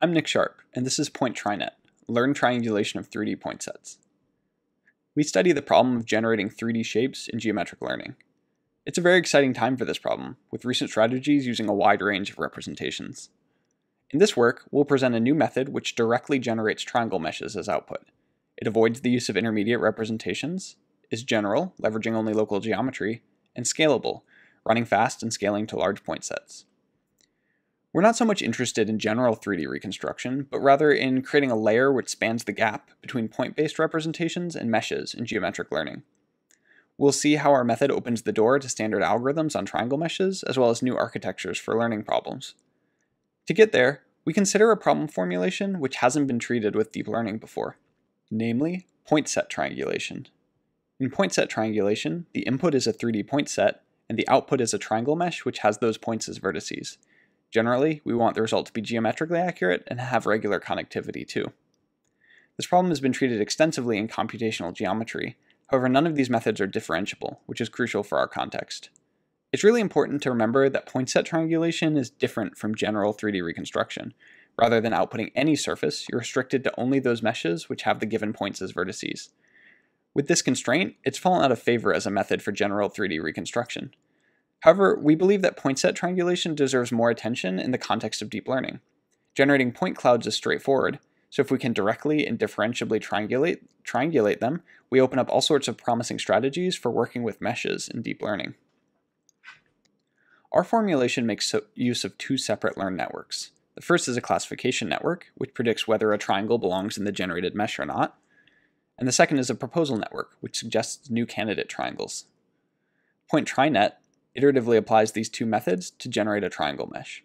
I'm Nick Sharp, and this is Point TriNet, Learn Triangulation of 3D Point Sets. We study the problem of generating 3D shapes in geometric learning. It's a very exciting time for this problem, with recent strategies using a wide range of representations. In this work, we'll present a new method which directly generates triangle meshes as output. It avoids the use of intermediate representations, is general, leveraging only local geometry, and scalable, running fast and scaling to large point sets. We're not so much interested in general 3D reconstruction, but rather in creating a layer which spans the gap between point-based representations and meshes in geometric learning. We'll see how our method opens the door to standard algorithms on triangle meshes, as well as new architectures for learning problems. To get there, we consider a problem formulation which hasn't been treated with deep learning before, namely point set triangulation. In point set triangulation, the input is a 3D point set, and the output is a triangle mesh which has those points as vertices. Generally, we want the result to be geometrically accurate and have regular connectivity too. This problem has been treated extensively in computational geometry, however none of these methods are differentiable, which is crucial for our context. It's really important to remember that point set triangulation is different from general 3D reconstruction. Rather than outputting any surface, you're restricted to only those meshes which have the given points as vertices. With this constraint, it's fallen out of favor as a method for general 3D reconstruction. However, we believe that point set triangulation deserves more attention in the context of deep learning. Generating point clouds is straightforward, so if we can directly and differentiably triangulate, triangulate them, we open up all sorts of promising strategies for working with meshes in deep learning. Our formulation makes so use of two separate learn networks. The first is a classification network, which predicts whether a triangle belongs in the generated mesh or not. And the second is a proposal network, which suggests new candidate triangles. Point TriNet iteratively applies these two methods to generate a triangle mesh.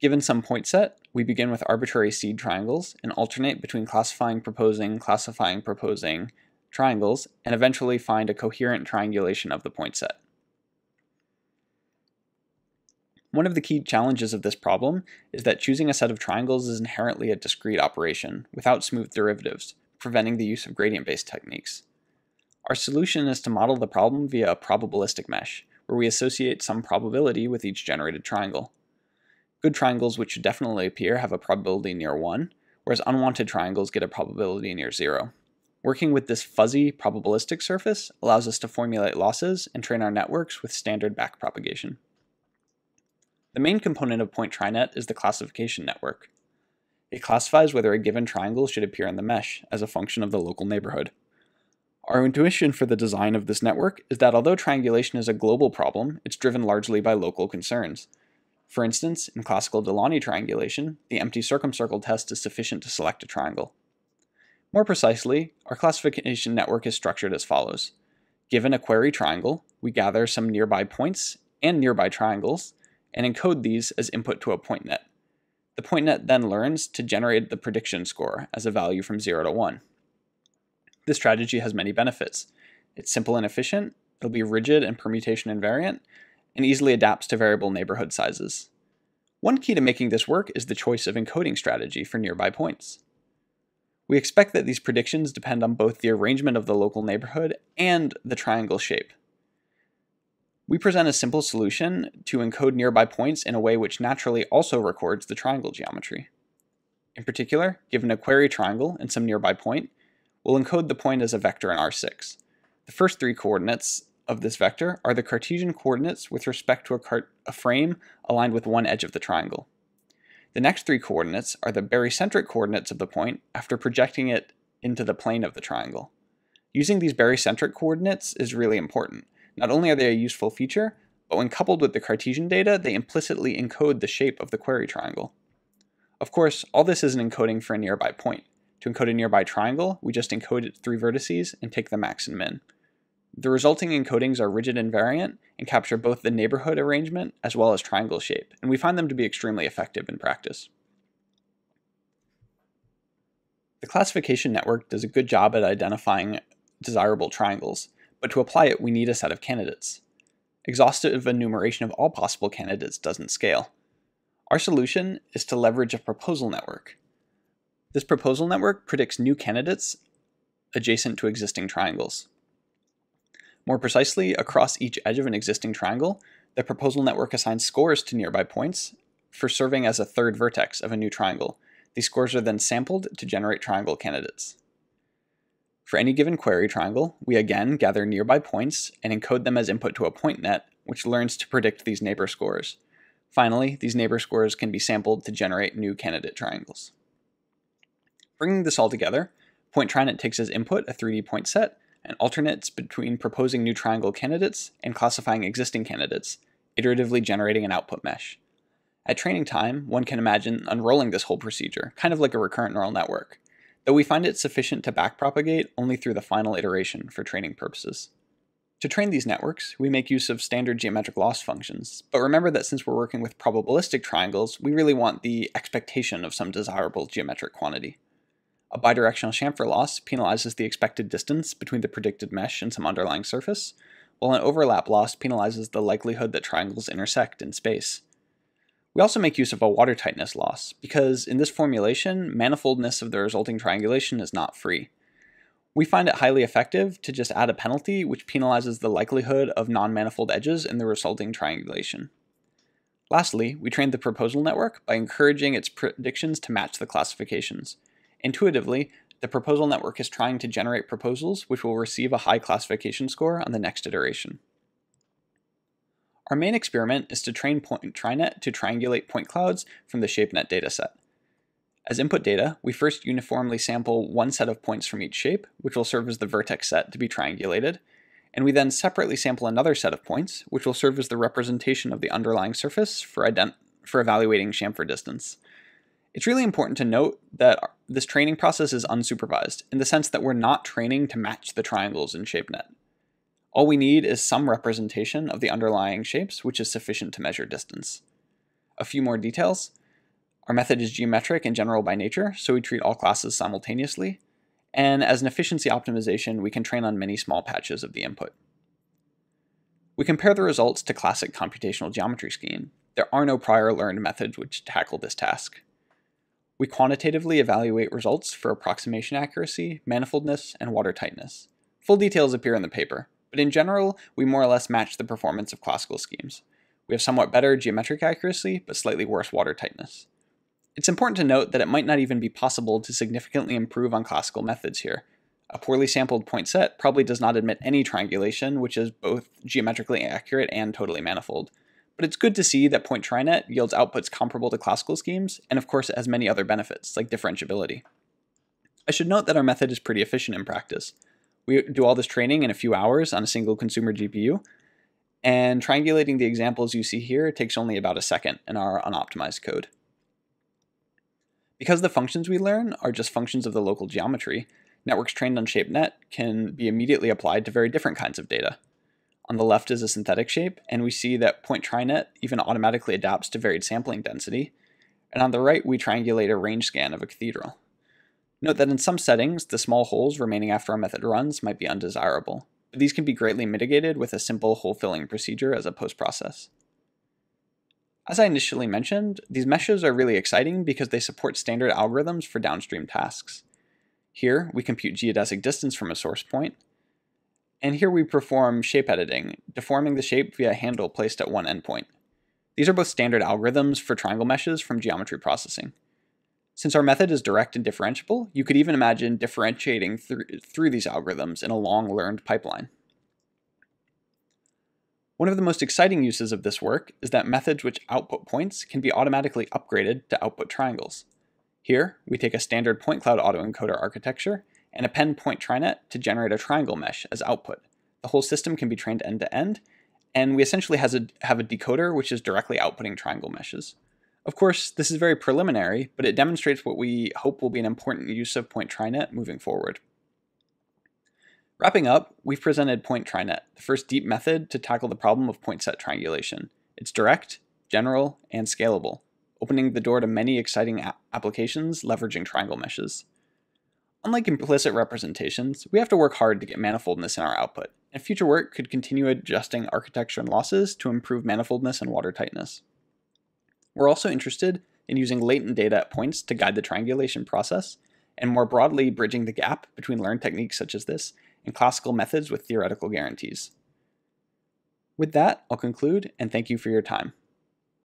Given some point set, we begin with arbitrary seed triangles and alternate between classifying, proposing, classifying, proposing triangles, and eventually find a coherent triangulation of the point set. One of the key challenges of this problem is that choosing a set of triangles is inherently a discrete operation, without smooth derivatives, preventing the use of gradient-based techniques. Our solution is to model the problem via a probabilistic mesh, where we associate some probability with each generated triangle. Good triangles which should definitely appear have a probability near 1, whereas unwanted triangles get a probability near 0. Working with this fuzzy probabilistic surface allows us to formulate losses and train our networks with standard backpropagation. The main component of Point TriNet is the classification network. It classifies whether a given triangle should appear in the mesh as a function of the local neighborhood. Our intuition for the design of this network is that although triangulation is a global problem, it's driven largely by local concerns. For instance, in classical Delaunay triangulation, the empty circumcircle test is sufficient to select a triangle. More precisely, our classification network is structured as follows. Given a query triangle, we gather some nearby points and nearby triangles, and encode these as input to a point net. The point net then learns to generate the prediction score as a value from 0 to 1. This strategy has many benefits. It's simple and efficient, it'll be rigid and permutation invariant, and easily adapts to variable neighborhood sizes. One key to making this work is the choice of encoding strategy for nearby points. We expect that these predictions depend on both the arrangement of the local neighborhood and the triangle shape. We present a simple solution to encode nearby points in a way which naturally also records the triangle geometry. In particular, given a query triangle and some nearby point, we'll encode the point as a vector in R6. The first three coordinates of this vector are the Cartesian coordinates with respect to a, a, frame aligned with one edge of the triangle. The next three coordinates are the barycentric coordinates of the point after projecting it into the plane of the triangle. Using these barycentric coordinates is really important. Not only are they a useful feature, but when coupled with the Cartesian data, they implicitly encode the shape of the query triangle. Of course, all this is an encoding for a nearby point. To encode a nearby triangle, we just encode its three vertices and take the max and min. The resulting encodings are rigid invariant and capture both the neighborhood arrangement as well as triangle shape, and we find them to be extremely effective in practice. The classification network does a good job at identifying desirable triangles, but to apply it we need a set of candidates. Exhaustive enumeration of all possible candidates doesn't scale. Our solution is to leverage a proposal network, this proposal network predicts new candidates adjacent to existing triangles. More precisely, across each edge of an existing triangle, the proposal network assigns scores to nearby points for serving as a third vertex of a new triangle. These scores are then sampled to generate triangle candidates. For any given query triangle, we again gather nearby points and encode them as input to a point net, which learns to predict these neighbor scores. Finally, these neighbor scores can be sampled to generate new candidate triangles. Bringing this all together, Point TriNet takes as input a 3D point set and alternates between proposing new triangle candidates and classifying existing candidates, iteratively generating an output mesh. At training time, one can imagine unrolling this whole procedure, kind of like a recurrent neural network, though we find it sufficient to backpropagate only through the final iteration for training purposes. To train these networks, we make use of standard geometric loss functions, but remember that since we're working with probabilistic triangles, we really want the expectation of some desirable geometric quantity. A bidirectional chamfer loss penalizes the expected distance between the predicted mesh and some underlying surface, while an overlap loss penalizes the likelihood that triangles intersect in space. We also make use of a water tightness loss, because in this formulation, manifoldness of the resulting triangulation is not free. We find it highly effective to just add a penalty which penalizes the likelihood of non-manifold edges in the resulting triangulation. Lastly, we trained the proposal network by encouraging its predictions to match the classifications. Intuitively, the proposal network is trying to generate proposals which will receive a high classification score on the next iteration. Our main experiment is to train point TriNet to triangulate point clouds from the ShapeNet dataset. As input data, we first uniformly sample one set of points from each shape, which will serve as the vertex set to be triangulated, and we then separately sample another set of points, which will serve as the representation of the underlying surface for, for evaluating chamfer distance. It's really important to note that this training process is unsupervised, in the sense that we're not training to match the triangles in ShapeNet. All we need is some representation of the underlying shapes, which is sufficient to measure distance. A few more details. Our method is geometric and general by nature, so we treat all classes simultaneously. And as an efficiency optimization, we can train on many small patches of the input. We compare the results to classic computational geometry scheme. There are no prior learned methods which tackle this task. We quantitatively evaluate results for approximation accuracy, manifoldness, and water tightness. Full details appear in the paper, but in general, we more or less match the performance of classical schemes. We have somewhat better geometric accuracy, but slightly worse water tightness. It's important to note that it might not even be possible to significantly improve on classical methods here. A poorly sampled point set probably does not admit any triangulation, which is both geometrically accurate and totally manifold. But it's good to see that Point TriNet yields outputs comparable to classical schemes, and of course it has many other benefits, like differentiability. I should note that our method is pretty efficient in practice. We do all this training in a few hours on a single consumer GPU, and triangulating the examples you see here takes only about a second in our unoptimized code. Because the functions we learn are just functions of the local geometry, networks trained on ShapeNet can be immediately applied to very different kinds of data. On the left is a synthetic shape, and we see that point TriNet even automatically adapts to varied sampling density. And on the right, we triangulate a range scan of a cathedral. Note that in some settings, the small holes remaining after our method runs might be undesirable, but these can be greatly mitigated with a simple hole filling procedure as a post-process. As I initially mentioned, these meshes are really exciting because they support standard algorithms for downstream tasks. Here, we compute geodesic distance from a source point, and here we perform shape editing, deforming the shape via a handle placed at one endpoint. These are both standard algorithms for triangle meshes from geometry processing. Since our method is direct and differentiable, you could even imagine differentiating th through these algorithms in a long learned pipeline. One of the most exciting uses of this work is that methods which output points can be automatically upgraded to output triangles. Here, we take a standard point cloud autoencoder architecture and append point TriNet to generate a triangle mesh as output. The whole system can be trained end to end, and we essentially a, have a decoder which is directly outputting triangle meshes. Of course, this is very preliminary, but it demonstrates what we hope will be an important use of point TriNet moving forward. Wrapping up, we've presented point TriNet, the first deep method to tackle the problem of point set triangulation. It's direct, general, and scalable, opening the door to many exciting applications leveraging triangle meshes. Unlike implicit representations, we have to work hard to get manifoldness in our output, and future work could continue adjusting architecture and losses to improve manifoldness and water tightness. We're also interested in using latent data at points to guide the triangulation process, and more broadly bridging the gap between learned techniques such as this and classical methods with theoretical guarantees. With that, I'll conclude, and thank you for your time.